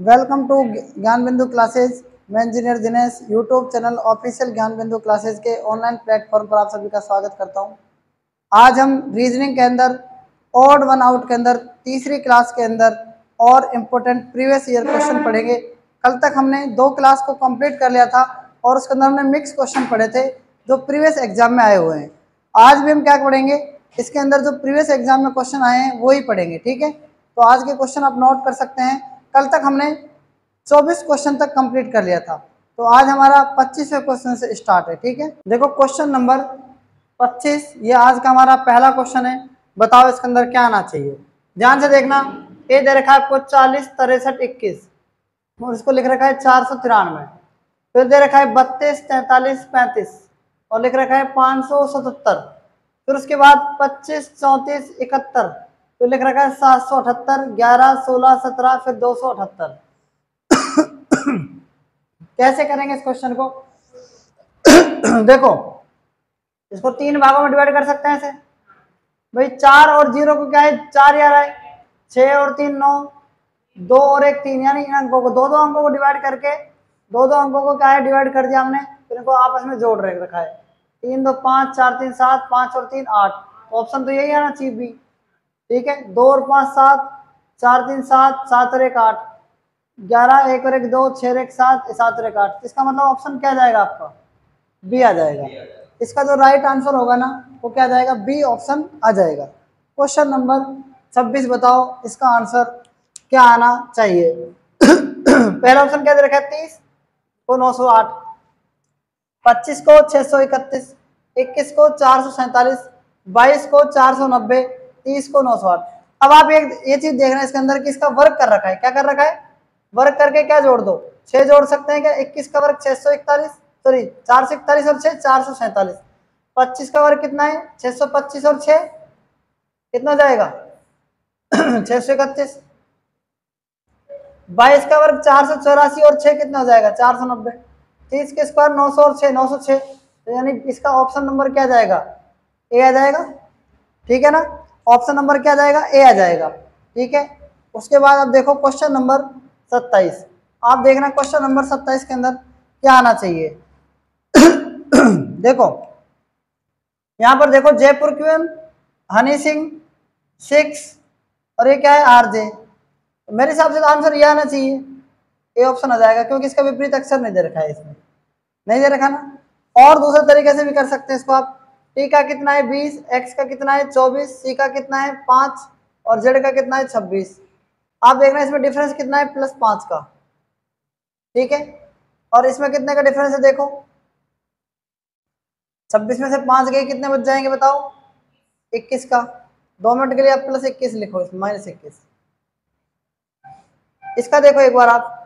Welcome to ज्ञान Bindu classes मैं engineer Dinesh YouTube channel official Gyan Bindu classes के online platform पर आप सभी का स्वागत करता हूँ। आज हम रीजनिंग के अंदर ऑड वन आउट के अंदर, तीसरी क्लास के अंदर और इम्पोर्टेंट प्रीवियस ईयर क्वेश्चन पढ़ेंगे। कल तक हमने दो क्लास को कंप्लीट कर लिया था और उसके अंदर हमने मिक्स क्वेश्चन पढ़े थे जो प्रीवियस एग्ज़ाम में आए हुए हैं। आज भी हम क्या पढ़ेंगे? इसके अंदर जो प्रीवियस एग्ज़ाम में क्वेश्चन आए हैं, वो ही पढ़ेंगे, ठीक है? तो आज के क्वेश्चन आप नोट कर सकते हैं। कल तक हमने 24 क्वेश्चन तक कंप्लीट कर लिया था। तो आज हमारा 25वें क्वेश्चन से स्टार्ट है, ठीक है? देखो क्वेश्चन नंबर 25 ये आज का हमारा पहला क्वेश्चन है। बताओ इसके अंदर क्या आना चाहिए? ध्यान से देखना। ए दे रखा है आपको चालीस, तिरसठ, इक्कीस। और इसको लिख रखा है चार सौ तिरानवे। फिर दे रखा है बत्तीस, तैंतालीस, पैंतीस। और लिख रखा है पाँच सौ सतहत्तर। फिर उसके बाद पच्चीस, चौंतीस, इकहत्तर। तो लिख रखा है सात सौ अठहत्तर, ग्यारह, सोलह, सत्रह, फिर दो सौ अठहत्तर। कैसे करेंगे इस क्वेश्चन को? देखो, इसको तीन भागों में डिवाइड कर सकते हैं ऐसे भाई, चार और ज़ीरो को क्या है? चार यार है छ और तीन, नौ। दो और एक, तीन। यानी इन अंकों को दो दो अंकों को डिवाइड करके दो दो अंकों को क्या है? डिवाइड कर दिया हमने। फिर इनको आपस में जोड़ रखा है। तीन दो पाँच, चार तीन, सात, पाँच और तीन, आठ। ऑप्शन तो यही आना चाहिए बी ठीक है? दो और पाँच सात, चार तीन सात सात और एक आठ। ग्यारह, एक और एक दो छः एक सात सात और एक आठ। इसका मतलब ऑप्शन क्या जाएगा आपका? बी आ जाएगा। इसका जो राइट आंसर होगा ना, वो क्या जाएगा? बी ऑप्शन आ जाएगा। क्वेश्चन नंबर छब्बीस बताओ, इसका आंसर क्या आना चाहिए? पहला ऑप्शन क्या दे रखा है? तीस को नौ सौ आठ। पच्चीस को छः सौ इकतीस, इक्कीस को चार सौ सैंतालीस, बाईस को चार सौ नब्बे तीस को नौ सौ आठ। अब आप एक, ये चीज़ देख रहे हैं इसके अंदर कि इसका वर्क कर रखा है। क्या कर रखा है? वर्क करके क्या जोड़ दो? छह जोड़ सकते हैं क्या? इक्कीस का वर्ग छह सौ इकतालीस। सॉरी, चार सौ इकतालीस और छह, चार सौ सैंतालीस। पच्चीस का वर्ग कितना है? छह सौ पच्चीस और छह। कितना जाएगा? छह सौ इकतीस। बाईस का वर्ग चार सौ चौरासी और छह कितना हो जाएगा? चार सौ नब्बे। तीस के स्क्वायर नौ सौ और छह, नौ सौ छह। तो यानी इसका ऑप्शन नंबर क्या जाएगा? ए आ जाएगा। ठीक है ना? ऑप्शन नंबर क्या जाएगा? ए आ जाएगा। ठीक है? उसके बाद आप देखो क्वेश्चन नंबर सत्ताईस। आप देखना क्वेश्चन नंबर सत्ताईस के अंदर क्या आना चाहिए। देखो, यहाँ पर देखो जयपुर क्यूएन हनी सिंह, सिक्स, और ये क्या है? आरजे। मेरे हिसाब से तो आंसर ये आना चाहिए। ए ऑप्शन आ जाएगा, क्योंकि इसका विपरीत अक्षर नहीं दे रखा है इसमें नहीं दे रखा ना? और दूसरे तरीके से भी कर सकते हैं इसको आप। टी का कितना है? बीस एक्स का कितना है? चौबीस सी का कितना है? पाँच और जेड का कितना है? छब्बीस। आप देख रहे हैं इसमें डिफरेंस कितना है? प्लस पाँच का। ठीक है? और इसमें कितने का डिफरेंस है देखो। छब्बीस में से पाँच गए, कितने बच जाएँगे बताओ? इक्कीस का। दो मिनट के लिए आप प्लस इक्कीस लिखो माइनस इक्कीस। इसका देखो एक बार आप।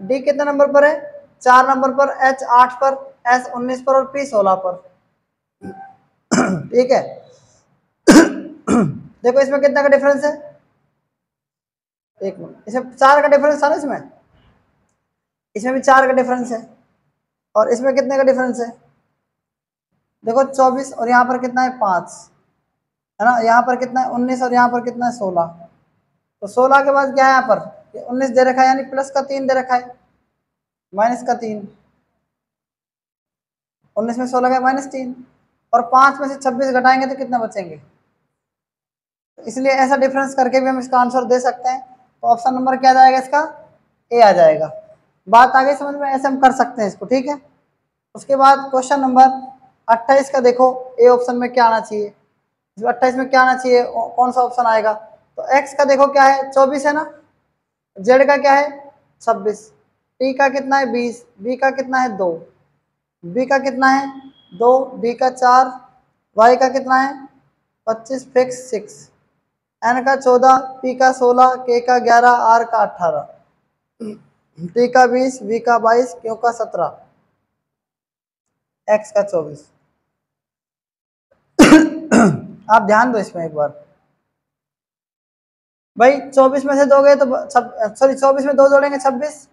डी कितने नंबर पर है? चार नंबर पर एच आठ पर एस उन्नीस पर और पी सोलह पर। ठीक है। देखो इसमें कितना का डिफरेंस है? एक मिनट। इसमें चार का डिफरेंस था ना इसमें? इसमें भी चार का डिफरेंस है। और इसमें कितने का डिफरेंस है? देखो चौबीस और यहाँ पर कितना है? पाँच। है ना? यहाँ पर कितना है? उन्नीस और यहाँ पर कितना है? सोलह। तो सोलह के बाद क्या है यहाँ पर? उन्नीस दे रखा है, यानी प्लस का तीन दे रखा है। माइनस का तीन। उन्नीस में सोलह का माइनस तीन। और पाँच में से छब्बीस घटाएँगे तो कितने बचेंगे? इसलिए ऐसा डिफरेंस करके भी हम इसका आंसर दे सकते हैं। तो ऑप्शन नंबर क्या जाएगा इसका? ए आ जाएगा। बात आगे समझ में ऐसे हम कर सकते हैं इसको, ठीक है? उसके बाद क्वेश्चन नंबर अट्ठाईस का देखो ए ऑप्शन में क्या आना चाहिए? अट्ठाईस में क्या आना चाहिए? कौन सा ऑप्शन आएगा? तो एक्स का देखो क्या है? चौबीस है ना? जेड का क्या है? छब्बीस। टी का कितना है? बीस। बी का कितना है? दो। बी का कितना है? दो डी का चार, वाई का कितना है? पच्चीस, फिक्स, सिक्स। एन का चौदह, पी का सोलह, के का ग्यारह, आर का अट्ठारह टी का बीस, वी का बाईस, क्यू का सत्रह। एक्स का चौबीस। आप ध्यान दो इसमें एक बार। भाई, चौबीस में से दो गए तो सॉरी, चौबीस में दो जोड़ेंगे छब्बीस।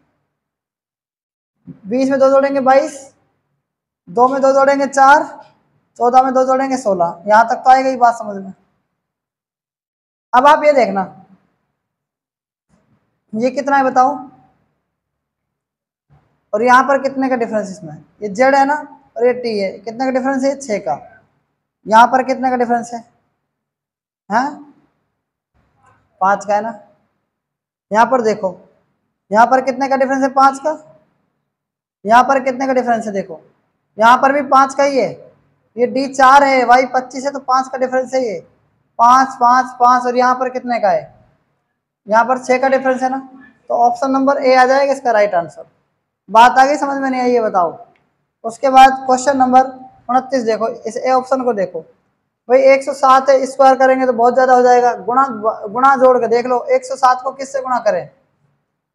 बीस में दो जोड़ेंगे बाईस। दो में दो जोड़ेंगे चार, चौदह में दो जोड़ेंगे सोलह। यहाँ तक तो आएगा ही बात समझ में। अब आप ये देखना, ये कितना है बताओ? और यहाँ पर कितने का डिफरेंस इसमें? ये जेड है ना, और ये टी है। कितने का डिफरेंस है? छः का। यहाँ पर कितने का डिफरेंस है? हैं? पाँच का है ना? यहाँ पर देखो। यहाँ पर कितने का डिफरेंस है? पाँच का। यहाँ पर कितने का डिफरेंस है? देखो। यहाँ पर भी पाँच का ही है। ये डी चार है वाई पच्चीस है तो पाँच का डिफरेंस है ये। पाँच पाँच पाँच, और यहाँ पर कितने का है? यहाँ पर छः का डिफरेंस है ना? तो ऑप्शन नंबर ए आ जाएगा इसका राइट आंसर बात आ गई समझ में नहीं आई, ये बताओ। उसके बाद क्वेश्चन नंबर उनतीस देखो, इस ए ऑप्शन को देखो। भाई 107 है स्क्वायर करेंगे तो बहुत ज़्यादा हो जाएगा। गुणा गुणा जोड़ के देख लो 107 को किससे गुणा करें?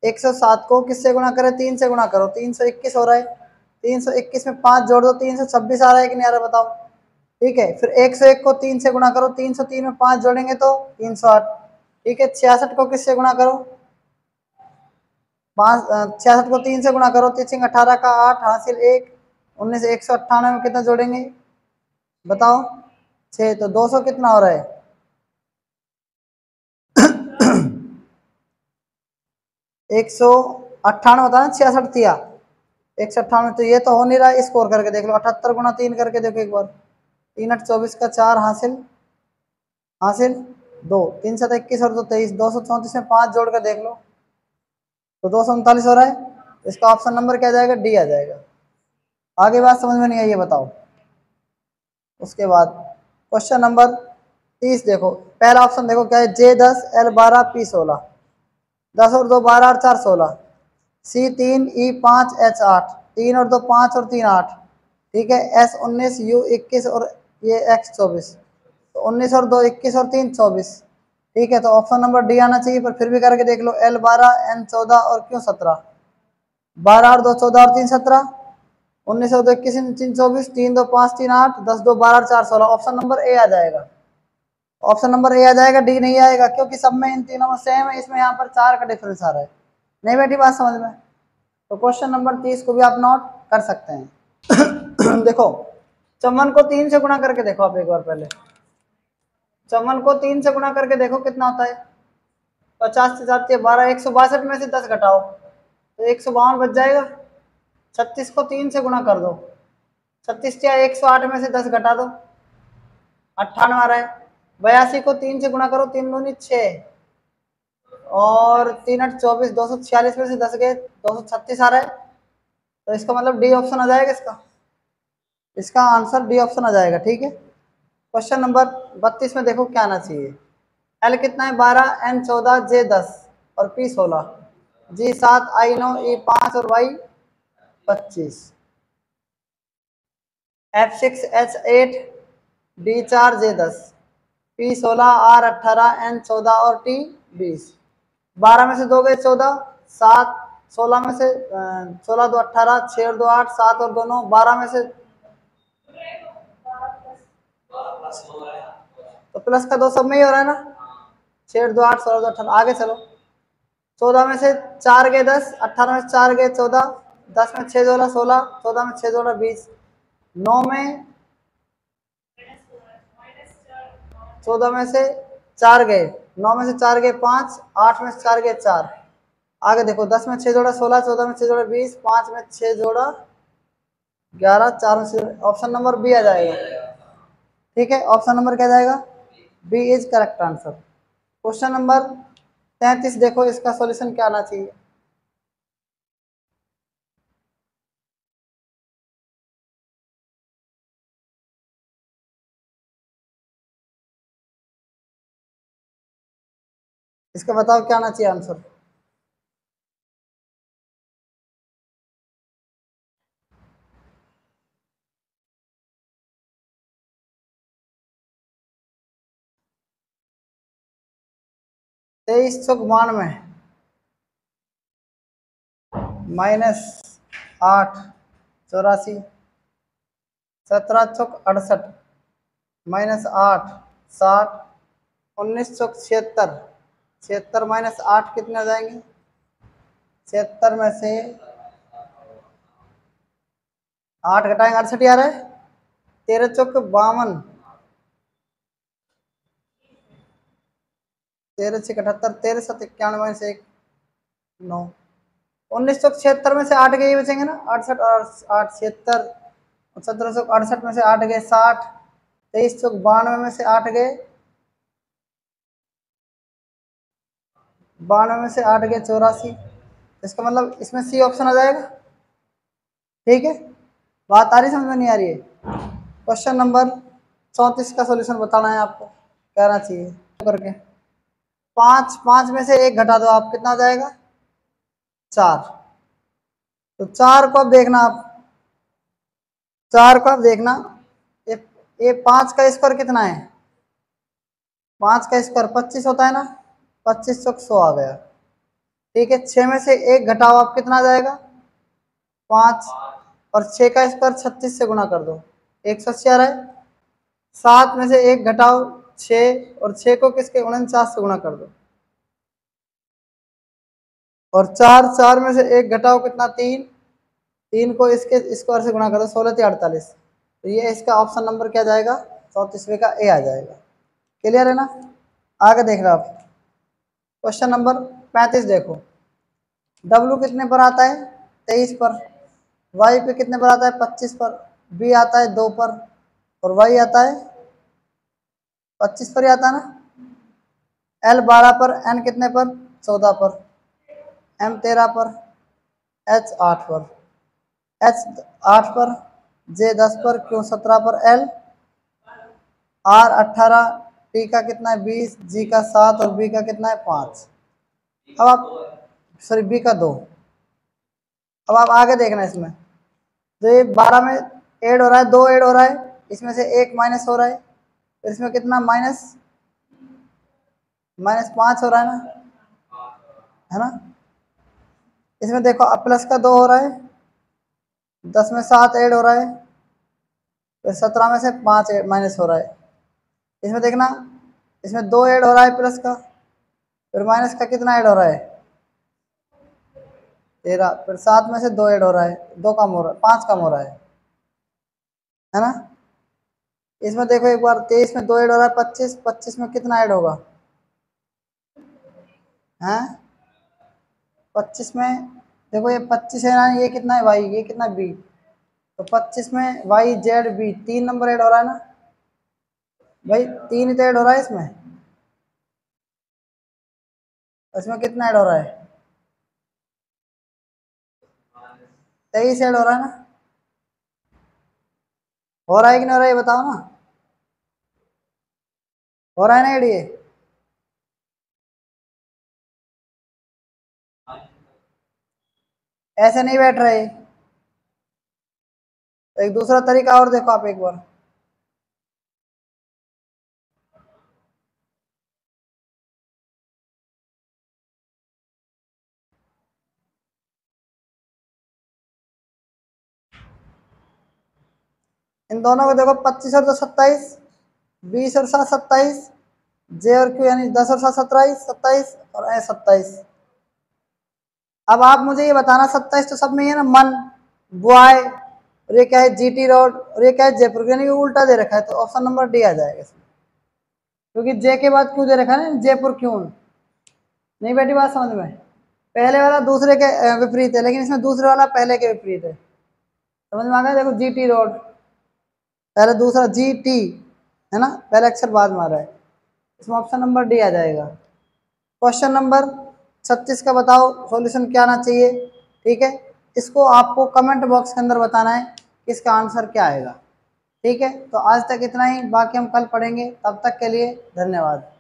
107 को किससे गुणा करें? तीन से गुणा करो 321 हो रहा है। 321 में पाँच जोड़ दो 326 आ रहा है कि नहीं आ रहा बताओ। ठीक है, फिर 101 को तीन से गुणा करो 303 में पाँच जोड़ेंगे तो 308 ठीक है, छियासठ को किससे गुणा करो? पाँच छियासठ को तीन से गुणा करो, तीन अठारह का आठ, हासिल एक, उन्नीस, एक सौ अट्ठानवे में कितना जोड़ेंगे? बताओ छः तो दो सौ कितना हो रहा है? एक सौ अट्ठानवे होता छियासठ तिया एक सौ अट्ठानवे तो ये तो हो नहीं रहा है स्कोर करके देख लो, अठहत्तर गुना तीन करके देखो एक बार। तीन अठ चौबीस का चार, हासिल। हासिल। दो। तीन सौ इक्कीस और दो तेईस। दो सौ चौंतीस में पाँच जोड़ कर देख लो। तो दो सौ उनतालीस हो रहा है। इसका ऑप्शन नंबर क्या जाएगा? डी आ जाएगा। आगे बात समझ में नहीं आई, ये बताओ। उसके बाद क्वेश्चन नंबर तीस देखो। पहला ऑप्शन देखो, क्या है? जे दस, एल बारह, पी सोलह। दस और दो, बारह और चार, सोलह। सी तीन ई पाँच एच आठ तीन और दो पाँच और तीन आठ, ठीक है? एस उन्नीस यू इक्कीस और ये एक्स चौबीस तो उन्नीस और दो इक्कीस और तीन चौबीस, ठीक है? तो ऑप्शन नंबर डी आना चाहिए, पर फिर भी करके देख लो एल बारह एन चौदह और क्यों सत्रह? बारह और दो चौदह और तीन सत्रह, उन्नीस और दो इक्कीस तीन चौबीस, तीन दो पाँच, तीन आठ, दस दो बारह चार सोलह ऑप्शन नंबर ए आ जाएगा। ऑप्शन नंबर ए आ जाएगा डी नहीं आएगा, क्योंकि सब में इन तीनों में सेम है, इसमें यहाँ पर चार का डिफरेंस आ रहा है। नहीं बैठी बात समझ में? तो क्वेश्चन नंबर तीस को भी आप नोट कर सकते हैं। देखो, चमन को तीन से गुणा करके देखो आप एक बार पहले। चौवन को तीन से गुणा करके देखो कितना होता है। पचास से जाती है बारह, एक सौ बासठ में से दस घटाओ तो एक सौ बावन बच जाएगा। छत्तीस को तीन से गुणा कर दो। छत्तीस या एक सौ आठ में से दस घटा दो। अट्ठानवे आ रहा है। बयासी को तीन से गुणा करो, तीन दूनी छः और तीन आठ चौबीस, दो सौ छियालीस में से दस गए, दो सौ छत्तीस आ रहा है। तो इसका मतलब डी ऑप्शन आ जाएगा इसका। इसका आंसर डी ऑप्शन आ जाएगा, ठीक है? क्वेश्चन नंबर बत्तीस में देखो क्या आना चाहिए। एल कितना है? बारह, एन चौदह, जे दस और पी सोलह। जी सात, आई नौ, ई पाँच और वाई पच्चीस। F six, H eight, D चार, जे दस। पी सोलह, आर अट्ठारह एन चौदह और टी बीस। बारह में से दो गए, चौदह, सात, सोलह में से सोलह दो अट्ठारह छः और दो आठ, सात और दो नौ, बारह में से तो प्लस का दो सब में ही हो रहा है ना? छः दो आठ, सोलह दो अठारह, आगे चलो। चौदह में से चार गए दस अट्ठारह में से चार गए चौदह, दस में छः जोड़ा सोलह, चौदह में छः जोड़ा बीस, नौ में चौदह में से चार गए। नौ में से चार गए पाँच, आठ में से चार गए चार। आगे देखो, दस में छः जोड़ा सोलह, चौदह में छः जोड़ा बीस, पाँच में छः जोड़ा ग्यारह, चार में ऑप्शन नंबर बी आ जाएगा। ठीक है, ऑप्शन नंबर क्या जाएगा? B is correct answer. Question number तैंतीस, देखो इसका सॉल्यूशन क्या आना चाहिए। इसका बताओ क्या आना चाहिए आंसर? तेईस चौक बानवे माइनस आठ, चौरासी। सत्रह चौक अड़सठ। माइनस आठ साठ उन्नीस सौ छिहत्तर। छिहत्तर माइनस आठ कितने जाएँगे? छिहत्तर में से आठ घटाएँगे अड़सठ यार है। तेरह चौक बावन। तेरह छः अठहत्तर, तेरह सौ इक्यानवे से एक, नौ। उन्नीस सौ छिहत्तर में से आठ गए बचेंगे ना? अड़सठ और आठ छिहत्तर, सत्रह सौ अड़सठ में से आठ गए, साठ। तेईस सौ बानवे में से आठ गए बानवे से आठ गए, चौरासी। इसका मतलब इसमें सी ऑप्शन आ जाएगा। ठीक है? बात आ रही समझ में नहीं आ रही है? क्वेश्चन नंबर चौंतीस का सॉल्यूशन बताना है आपको। कहना चाहिए। करके। पाँच पाँच में से एक घटा दो, आप कितना जाएगा? चार। तो चार को अब देखना आप। चार को अब देखना। ये ये पाँच का स्क्वायर कितना है? पाँच का स्क्वायर पच्चीस होता है ना? पच्चीस सौ सौ आ गया। ठीक है छः में से एक घटाओ आप कितना जाएगा? पाँच। और छः का स्क्वायर छत्तीस से गुना कर दो। एक सौ अस्सी आ रहा है। सात में से एक घटाओ छः और छः को किसके? उनचास से गुणा कर दो। और चार चार में से एक घटाओ, कितना? तीन। तीन को इसके स्क्वायर से गुणा करो सोलह तीन अड़तालीस। तो ये इसका ऑप्शन नंबर क्या जाएगा? चौंतीसवें का ए आ जाएगा। क्लियर है ना? आगे देख रहे आप। क्वेश्चन नंबर पैंतीस देखो। डब्लू कितने पर आता है? तेईस पर। वाई पे कितने पर आता है? पच्चीस पर। बी आता है दो पर। और वाई आता है पच्चीस पर ही आता है ना? एल बारह पर एन कितने पर? चौदह पर। एम तेरह पर। एच आठ पर। एच आठ पर जे दस पर, क्यू सत्रह पर? एल आर अट्ठारह टी का कितना है? बीस जी का सात और बी का कितना है? पाँच। अब आप सॉरी बी का दो। अब आप आगे देखना इसमें। तो ये बारह में एड हो रहा है, दो एड हो रहा है, इसमें से एक माइनस हो रहा है। तो इसमें कितना? माइनस माइनस पाँच हो रहा है ना? है ना? इसमें देखो, अब प्लस का दो हो रहा है। दस में सात ऐड हो रहा है। फिर सत्रह में से पाँच माइनस हो रहा है। इसमें देखना, इसमें दो ऐड हो रहा है प्लस का, फिर माइनस का कितना ऐड हो रहा है? तेरह, फिर सात में से दो ऐड हो रहा है, दो कम हो रहा है, पाँच कम हो रहा है है ना? इसमें देखो एक बार, तेईस में दो ऐड हो रहा है, पच्चीस पच्चीस में कितना ऐड होगा? हैं? पच्चीस में, देखो ये पच्चीस है ना, ये कितना है वाई ये कितना बी तो पच्चीस में वाई जेड बी तीन नंबर ऐड हो रहा है ना? भाई, तीन तो ऐड हो रहा है इसमें? इसमें कितना ऐड हो रहा है? तेईस ऐड हो रहा है ना? हो रहा है कि नहीं हो रहा है बताओ ना। हो रहा है ना ऐड ये ऐसे नहीं बैठ रहे। एक दूसरा तरीका और देखो आप एक बार। इन दोनों को देखो, पच्चीस और दो सत्ताईस, बीस और सात सत्ताईस, जे और क्यू यानी दस और सात सत्ताईस सत्ताईस और ए सत्ताईस। अब आप मुझे ये बताना, सत्ताईस तो सब में ही ना, मन, बुआई, और ये क्या है, जीटी रोड, और ये क्या है, जयपुर यानी उल्टा दे रखा है तो ऑप्शन नंबर डी आ जाएगा इसमें। क्योंकि जे के बाद क्यों दे रखा है ना, जयपुर क्यों? नहीं बैठी बात समझ में पहले वाला दूसरे के विपरीत है, लेकिन इसमें दूसरे वाला पहले के विपरीत है। समझ में आ गया? देखो जी टी रोड पहले, दूसरा जी टी है ना? पहले अक्षर बाद में आ रहा है। इसमें ऑप्शन नंबर डी आ जाएगा। क्वेश्चन नंबर छत्तीस का बताओ सॉल्यूशन क्या आना चाहिए? ठीक है? इसको आपको कमेंट बॉक्स के अंदर बताना है कि इसका आंसर क्या आएगा। ठीक है? तो आज तक इतना ही। बाकी हम कल पढ़ेंगे। तब तक के लिए धन्यवाद।